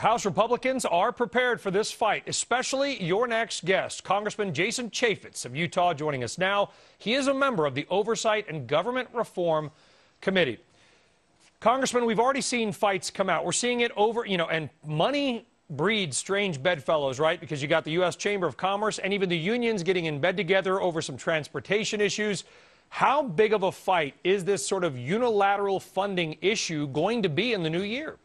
House Republicans are prepared for this fight, especially your next guest, Congressman Jason Chaffetz of Utah, joining us now. He is a member of the Oversight and Government Reform Committee. Congressman, we've already seen fights come out. We're seeing it over, you know, and money breeds strange bedfellows, right? Because you got the U.S. Chamber of Commerce and even the unions getting in bed together over some transportation issues. How big of a fight is this sort of unilateral funding issue going to be in the new year?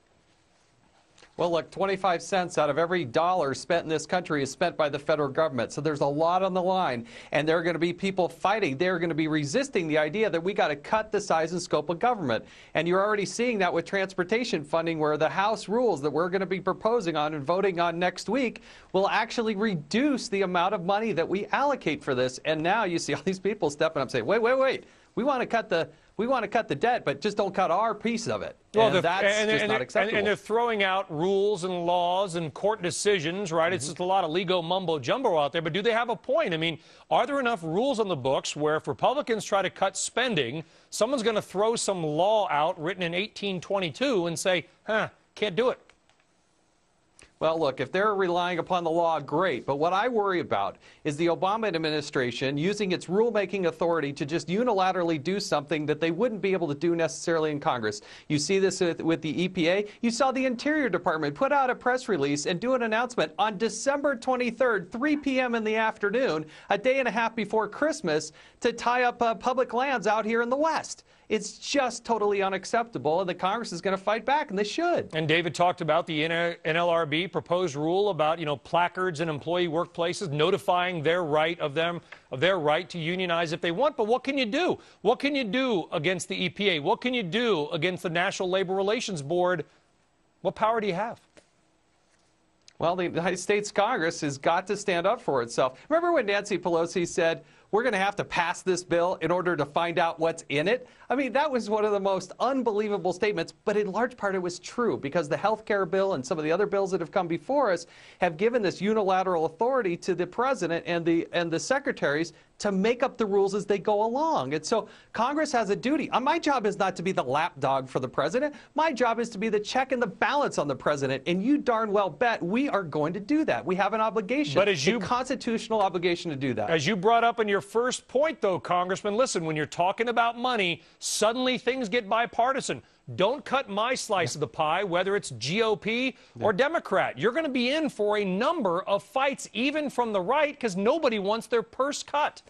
Well, look, 25 cents out of every dollar spent in this country is spent by the federal government. So there's a lot on the line. And there are going to be people fighting. They're going to be resisting the idea that we got to cut the size and scope of government. And you're already seeing that with transportation funding, where the House rules that we're going to be proposing on and voting on next week will actually reduce the amount of money that we allocate for this. And now you see all these people stepping up saying, wait, wait, wait. We want to cut the we want to cut the debt, but just don't cut our piece of it. Well, and that's and, just and, not acceptable. And, they're throwing out rules and laws and court decisions, right? Mm -hmm. It's just a lot of legal mumbo jumbo out there. But do they have a point? I mean, are there enough rules on the books where if Republicans try to cut spending, someone's going to throw some law out written in 1822 and say, huh, can't do it? Well, look, if they're relying upon the law, great. But what I worry about is the Obama administration using its rulemaking authority to just unilaterally do something that they wouldn't be able to do necessarily in Congress. You see this with, with the EPA. You saw the Interior Department put out a press release and do an announcement on December 23rd, 3 p.m. in the afternoon, a day and a half before Christmas, to tie up uh, public lands out here in the West. It's just totally unacceptable, and the Congress is going to fight back, and they should. And David talked about the NLRB proposed rule about, you know, placards in employee workplaces notifying their right of them of their right to unionize if they want. But what can you do? What can you do against the EPA? What can you do against the National Labor Relations Board? What power do you have? Well, the United States Congress has got to stand up for itself. Remember when Nancy Pelosi said, we're going to have to pass this bill in order to find out what's in it. I mean, that was one of the most unbelievable statements, but in large part it was true because the health care bill and some of the other bills that have come before us have given this unilateral authority to the president and the and the secretaries to make up the rules as they go along. And so Congress has a duty. Uh, my job is not to be the lapdog for the president. My job is to be the check and the balance on the president. And you darn well bet we are going to do that. We have an obligation, but as you, a constitutional obligation to do that. As you brought up in your first point, though, Congressman, listen, when you're talking about money, suddenly things get bipartisan. Don't cut my slice of the pie, whether it's GOP or Democrat. You're going to be in for a number of fights, even from the right, because nobody wants their purse cut.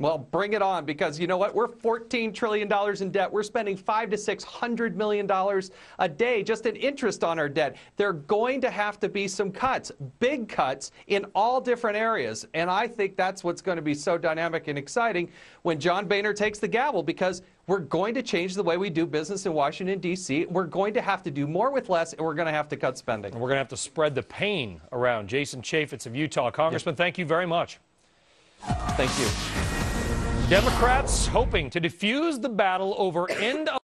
Well, bring it on because you know what? We're $14 trillion in debt. We're spending five to $600 million a day just in interest on our debt. There are going to have to be some cuts, big cuts in all different areas. And I think that's what's going to be so dynamic and exciting when John Boehner takes the gavel because we're going to change the way we do business in Washington, D.C. We're going to have to do more with less, and we're going to have to cut spending. And we're going to have to spread the pain around. Jason Chaffetz of Utah. Congressman, thank you very much. Thank you. Democrats hoping to defuse the battle over end of